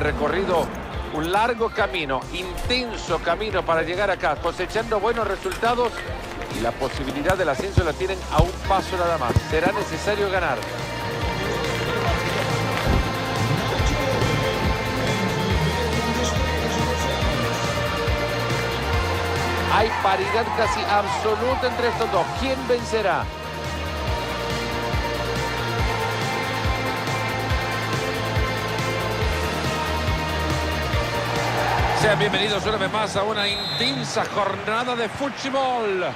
recorrido un largo camino, intenso camino para llegar acá, cosechando buenos resultados y la posibilidad del ascenso la tienen a un paso nada más. Será necesario ganar. Hay paridad casi absoluta entre estos dos. ¿Quién vencerá? Bienvenidos una vez más a una intensa jornada de fútbol.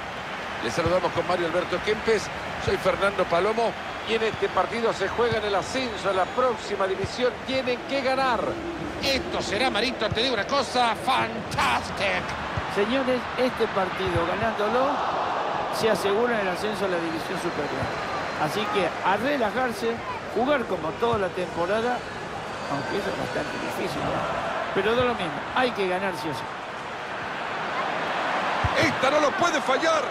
Les saludamos con Mario Alberto Kempes. Soy Fernando Palomo y en este partido se juega en el ascenso a la próxima división. Tienen que ganar. Esto será, Marito, te digo una cosa, fantástica. Señores, este partido ganándolo se asegura el ascenso a la división superior. Así que a relajarse, jugar como toda la temporada, aunque eso es bastante difícil, ¿no? Pero da lo mismo, hay que ganar sí o sí. Esta no lo puede fallar.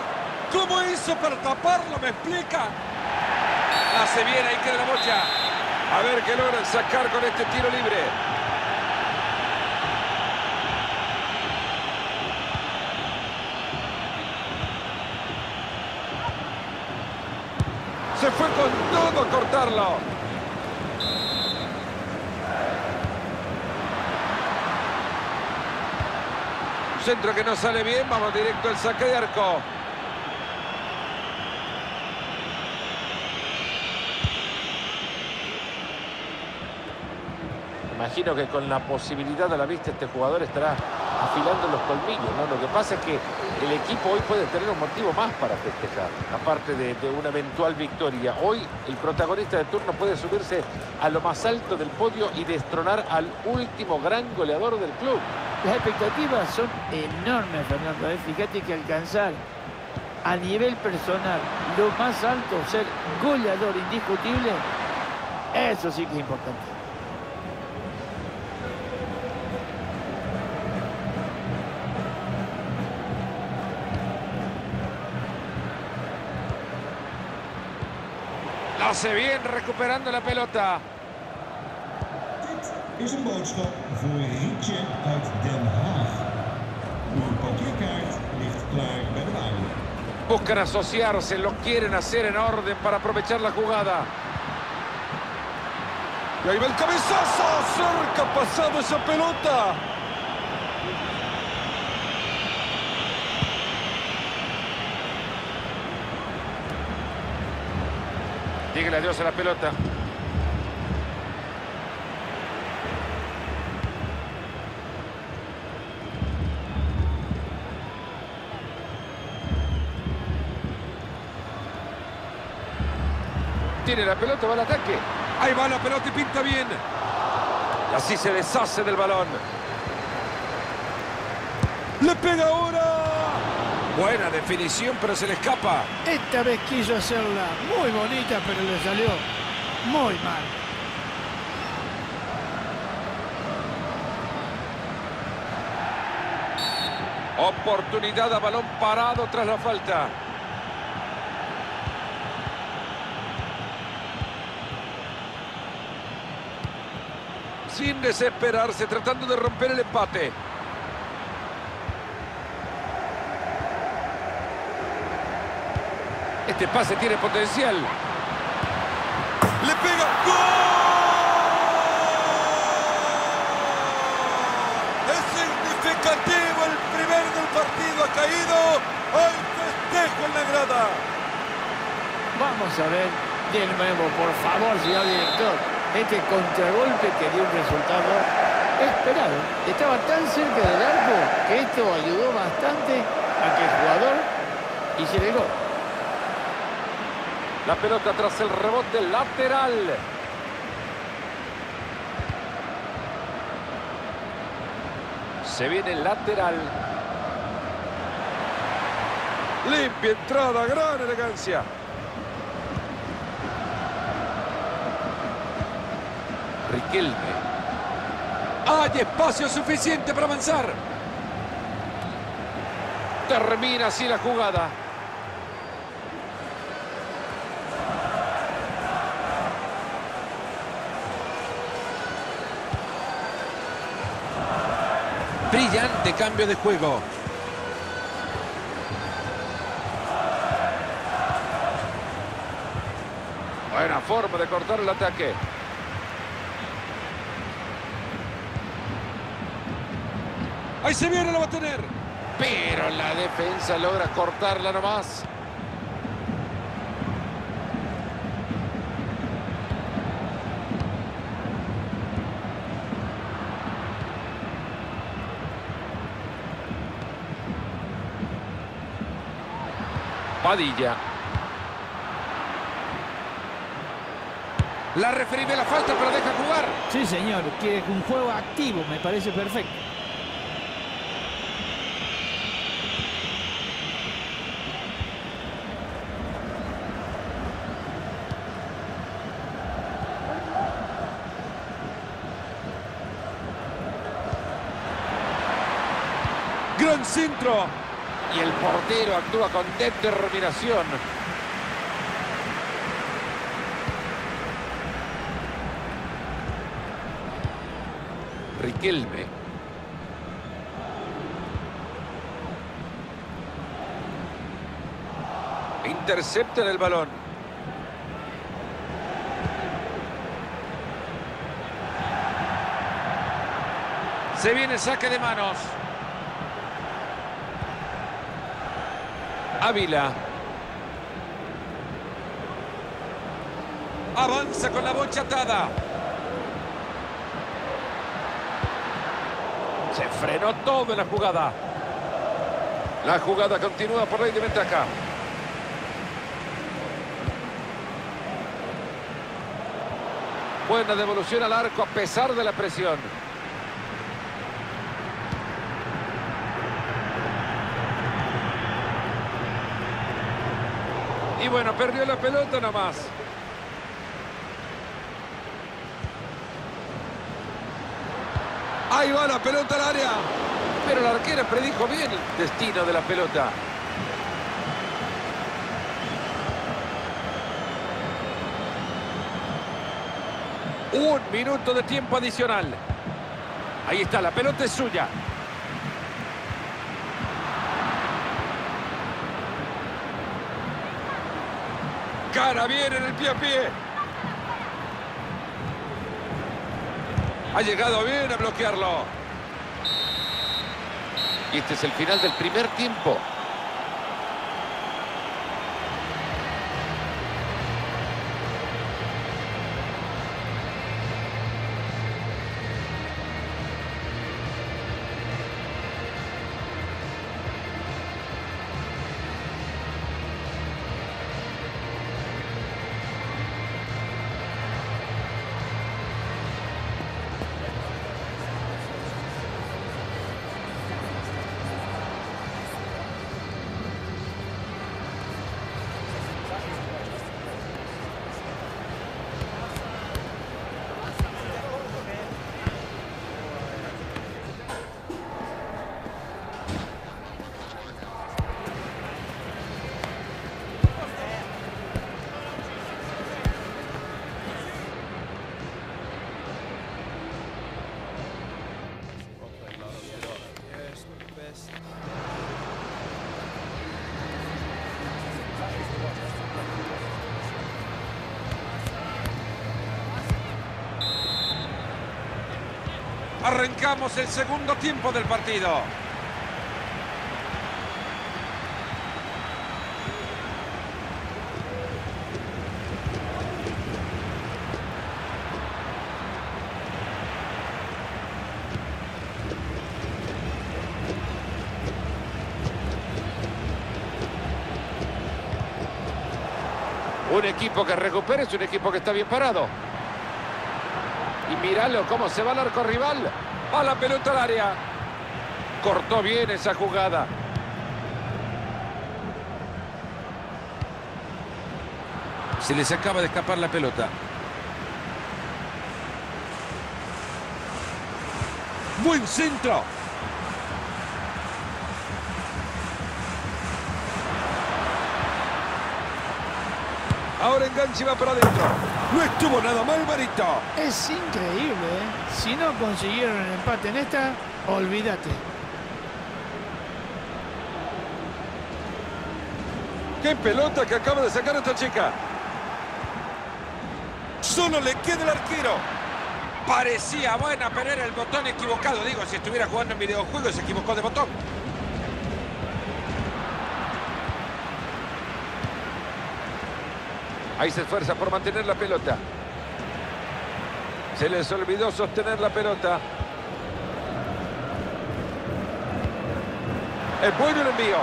¿Cómo hizo para taparlo? ¿Me explica? Hace bien, ahí queda la bocha. A ver qué logran sacar con este tiro libre. Se fue con todo a cortarlo. Centro que no sale bien, vamos directo al saque de arco. Imagino que con la posibilidad a la vista este jugador estará afilando los colmillos, ¿no? Lo que pasa es que el equipo hoy puede tener un motivo más para festejar, aparte de, de, una eventual victoria. Hoy el protagonista de turno puede subirse a lo más alto del podio y destronar al último gran goleador del club. Las expectativas son enormes, Fernando. ¿eh? Fíjate que alcanzar a nivel personal lo más alto, ser goleador indiscutible, eso sí que es importante. Hace bien recuperando la pelota. Is een boodschap voor Rietje uit Den Haag. Uw parkeerkaart ligt klaar bij de wagen. Buscan asociarse, lo quieren hacer en orden para aprovechar la jugada. Y ahí va el cabezazo, cerca pasado esa pelota. Dígale adiós a la pelota. Tiene la pelota, va al ataque. Ahí va la pelota y pinta bien. Y así se deshace del balón. Le pega ahora. Buena definición, pero se le escapa. Esta vez quiso hacerla muy bonita, pero le salió muy mal. Oportunidad a balón parado tras la falta. Sin desesperarse, tratando de romper el empate. Este pase tiene potencial. Le pega. ¡Gol! Es significativo el primer del partido. Ha caído. Hay festejo en la grada. Vamos a ver de nuevo, por favor, señor director. Este contragolpe que dio un resultado esperado. Estaba tan cerca del arco que esto ayudó bastante a que el jugador hiciera el gol. La pelota tras el rebote lateral. Se viene el lateral. Limpia entrada, gran elegancia. Riquelme. Hay espacio suficiente para avanzar. Termina así la jugada. Brillante cambio de juego. Buena forma de cortar el ataque. Ahí se viene, lo va a tener. Pero la defensa logra cortarla nomás. Padilla. La referí de la falta, pero deja jugar. Sí, señor, quiere un juego activo, me parece perfecto. Gran Y el portero actúa con determinación. Riquelme. Intercepta el balón. Se viene saque de manos. Ávila. Avanza con la bocha atada. Se frenó todo en la jugada. La jugada continúa por ley de ventaja. Buena devolución al arco a pesar de la presión. Bueno, perdió la pelota nomás. Ahí va la pelota al área. Pero la arquera predijo bien el destino de la pelota. Un minuto de tiempo adicional. Ahí está, la pelota es suya. Cara bien en el pie a pie. Ha llegado bien a bloquearlo. Y este es el final del primer tiempo. Arrancamos el segundo tiempo del partido. Un equipo que recupera es un equipo que está bien parado. Y míralo cómo se va al arco rival. A la pelota al área. Cortó bien esa jugada. Se les acaba de escapar la pelota. Buen centro. Ahora enganche va para adentro. No estuvo nada mal, Barito. Es increíble, ¿eh? Si no consiguieron el empate en esta, olvídate. ¡Qué pelota que acaba de sacar esta chica! Solo le queda el arquero. Parecía buena, pero era el botón equivocado. Digo, si estuviera jugando en videojuegos, se equivocó de botón. Ahí se esfuerza por mantener la pelota. Se les olvidó sostener la pelota. Es bueno el envío.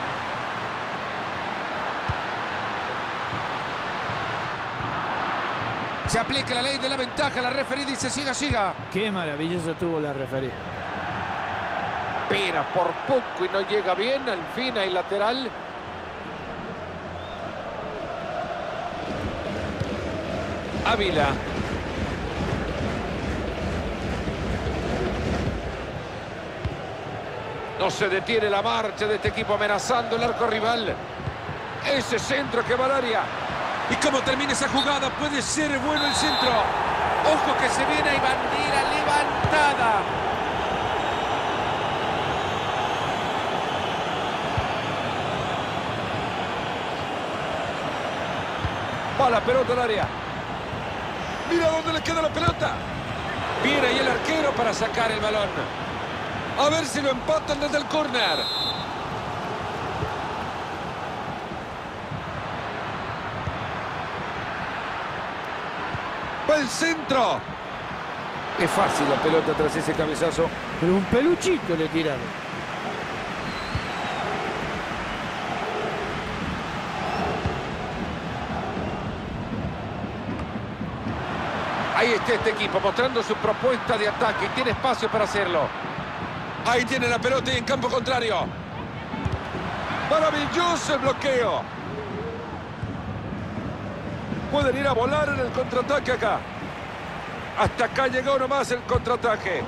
Se aplica la ley de la ventaja. La referí dice siga, siga. Qué maravilloso tuvo la referí. Pira por poco y no llega bien. Al fin hay lateral. Ávila. No se detiene la marcha de este equipo amenazando el arco rival. Ese centro que va al área. ¿Y cómo termina esa jugada? Puede ser bueno el centro. Ojo que se viene y bandera levantada. Va la pelota al área. Mira dónde le queda la pelota. Viene ahí el arquero para sacar el balón. A ver si lo empatan desde el córner. Va el centro. Es fácil la pelota tras ese cabezazo. Pero un peluchito le tiraron. Ahí está este equipo mostrando su propuesta de ataque y tiene espacio para hacerlo. Ahí tiene la pelota y en campo contrario. Maravilloso el bloqueo. Pueden ir a volar en el contraataque acá. Hasta acá llegó nomás el contraataque.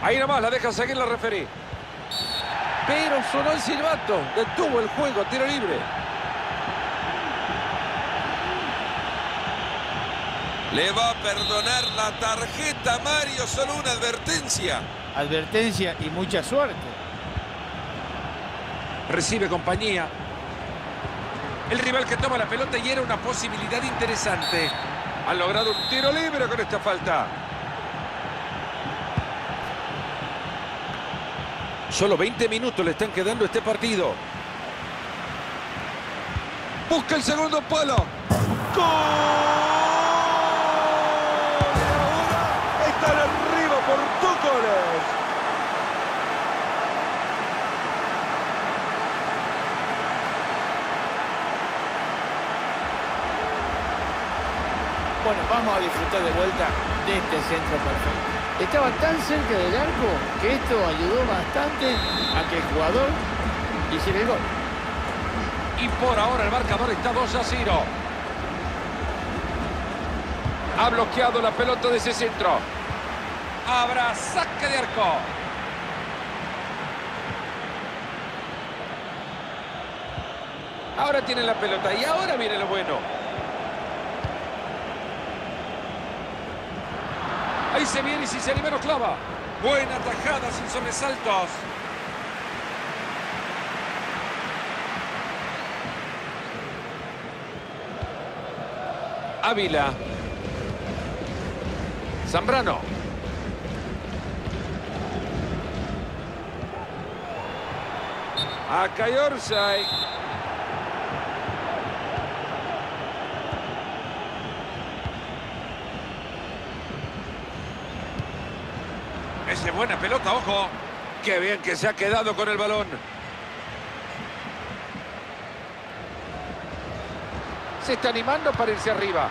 Ahí nomás la deja seguir la referí. Pero sonó el silbato. Detuvo el juego, tiro libre. Le va a perdonar la tarjeta Mario, solo una advertencia. Advertencia y mucha suerte. Recibe compañía. El rival que toma la pelota y era una posibilidad interesante. Han logrado un tiro libre con esta falta. Solo 20 minutos le están quedando a este partido. Busca el segundo palo. ¡Gol! Están arriba por dos goles. Bueno, vamos a disfrutar de vuelta de este centro perfecto. Estaba tan cerca del arco que esto ayudó bastante a que el jugador hiciera el gol. Y por ahora el marcador está 2 a 0. Ha bloqueado la pelota de ese centro. Habrá saque de arco. Ahora tiene la pelota y ahora viene lo bueno. Ahí se viene y si se lo clava. Buena tajada sin sobresaltos. Ávila. Zambrano. Acá Yorsay. Buena pelota, ojo. Qué bien que se ha quedado con el balón. Se está animando para irse arriba.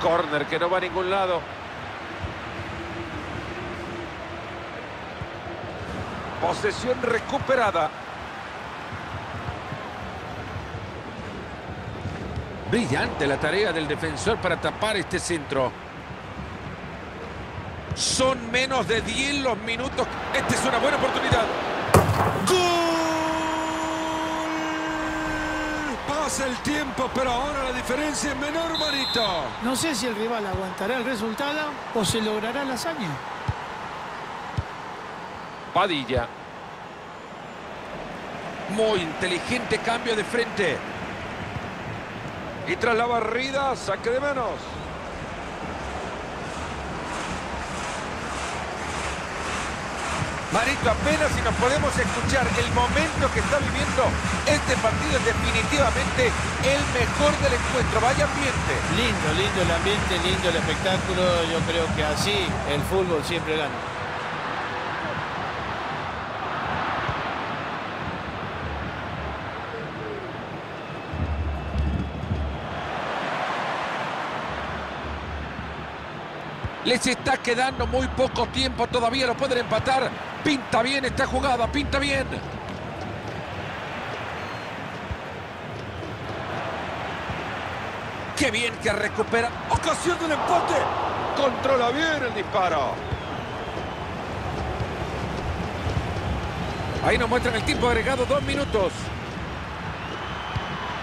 Corner que no va a ningún lado. Posesión recuperada. Brillante la tarea del defensor para tapar este centro. Son menos de 10 los minutos. Esta es una buena oportunidad. ¡Gol! Pasa el tiempo, pero ahora la diferencia es menor, Marito. No sé si el rival aguantará el resultado o se logrará la hazaña. Padilla. Muy inteligente cambio de frente. Y tras la barrida, saque de manos. Marito, apenas si nos podemos escuchar el momento que está viviendo este partido es definitivamente el mejor del encuentro. Vaya ambiente. Lindo, lindo el ambiente, lindo el espectáculo. Yo creo que así el fútbol siempre gana. Les está quedando muy poco tiempo, todavía lo pueden empatar. Pinta bien esta jugada, pinta bien. Qué bien que recupera. Ocasión del empate. Controla bien el disparo. Ahí nos muestran el tiempo agregado, dos minutos.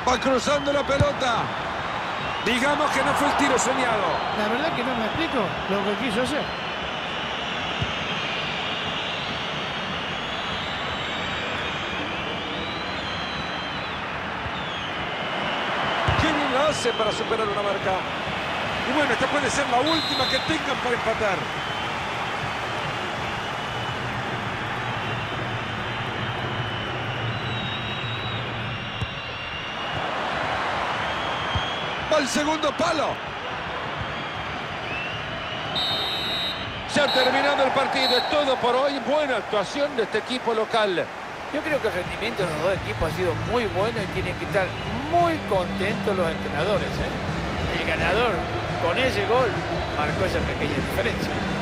Va cruzando la pelota. Digamos que no fue el tiro soñado. La verdad que no me explico lo que quiso hacer. ¿Qué bien la para superar una marca? Y bueno, esta puede ser la última que tengan para empatar. Va el segundo palo. Se ha terminado el partido, es todo por hoy. Buena actuación de este equipo local. Yo creo que el rendimiento de los dos equipos ha sido muy bueno y tienen que estar muy contentos los entrenadores. ¿eh? El ganador con ese gol marcó esa pequeña diferencia.